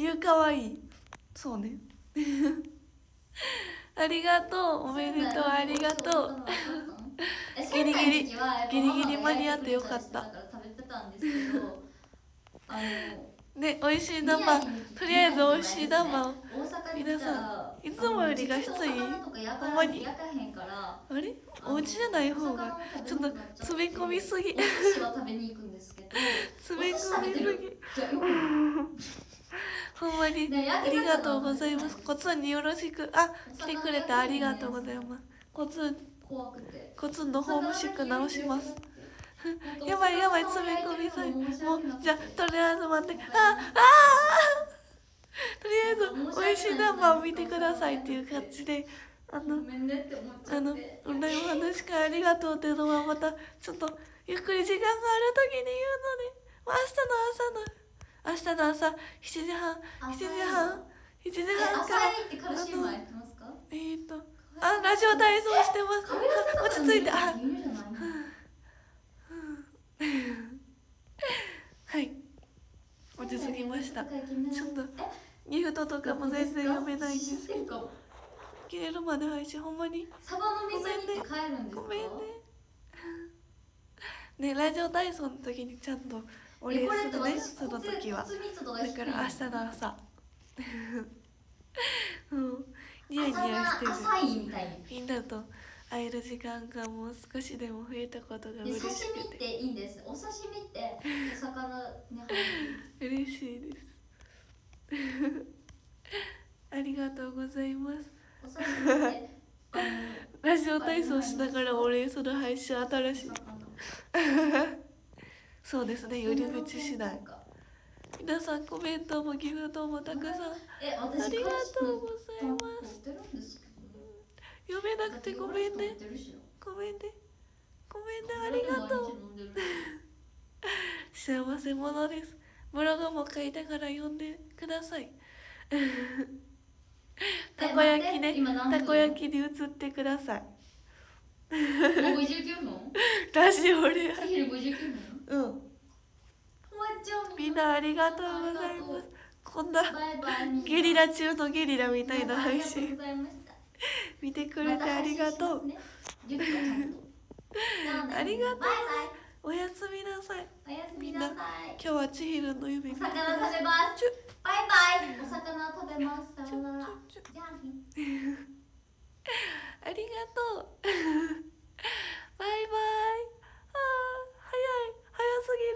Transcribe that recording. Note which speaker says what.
Speaker 1: ゆうかわいい。そうね。ありがとう。おめでとう。ありがとう。ギリギリギリギリ間に合ってよかったね美味しい生とりあえず美味しい生を
Speaker 2: 大阪に来たら
Speaker 1: いつもより画質いいほんまにあれ？お家じゃない方がちょっと詰め込みすぎ。詰め込みすぎほんまに
Speaker 2: ね。
Speaker 1: ありがとうございます。コツンによろしく。あ来てくれてありがとうございます。コツン。コツンのホームシック直します。やばいやばい詰め込みさい。もうじゃあとりあえず待って。ああとりあえず美味しい生を見てくださいっていう感じで。あのあのオンラインお話会ありがとうっていうのはまたちょっとゆっくり時間がある時に言うので。まあ明日の朝の明日の朝7時半7時半7時
Speaker 2: え
Speaker 1: 半から。えーとあラジオ体操してます。あ落ち着いて。あはい。落ち着きました。ちょっと
Speaker 2: え？
Speaker 1: ギフトとかも全然読めないんですけど。切れるまで配信ほんまに。
Speaker 2: サバの水煮って帰るんですか？
Speaker 1: ごめんね。ねラジオ体操の時にちゃんとお礼するねその時は。だから明日の朝。うん。ニヤニヤしてる。
Speaker 2: み
Speaker 1: んなと会える時間がもう少しでも増えたことが
Speaker 2: で
Speaker 1: 嬉し
Speaker 2: 刺身っ
Speaker 1: くて
Speaker 2: ていいんです。お刺身ってお魚ね
Speaker 1: 嬉しいです。ありがとうございます。ラジオ体操しながらお礼する配信新しいそうですね寄り道しない。皆さんコメントもギフトもたくさん。ありがとうございます。読めなくてごめんね。ごめんね。ごめんねありがとう。幸せ者です。ブログも書いたから読んでください。たこ焼きねたこ焼きに移ってください。
Speaker 2: もう59分？
Speaker 1: ラジオで
Speaker 2: お昼59分？
Speaker 1: うんみんなありがとうございます。こんなゲリラ中のゲリラみたいな配信。見てくれてありがとう。
Speaker 2: また配信しますね。10分ちゃんとじゃね。
Speaker 1: ありがとう。おやすみなさい。
Speaker 2: おやすみなさい。
Speaker 1: 今日は千尋の夢
Speaker 2: お魚食べます。バイバイ。お魚食べます。さよなら。あね
Speaker 1: ありがとう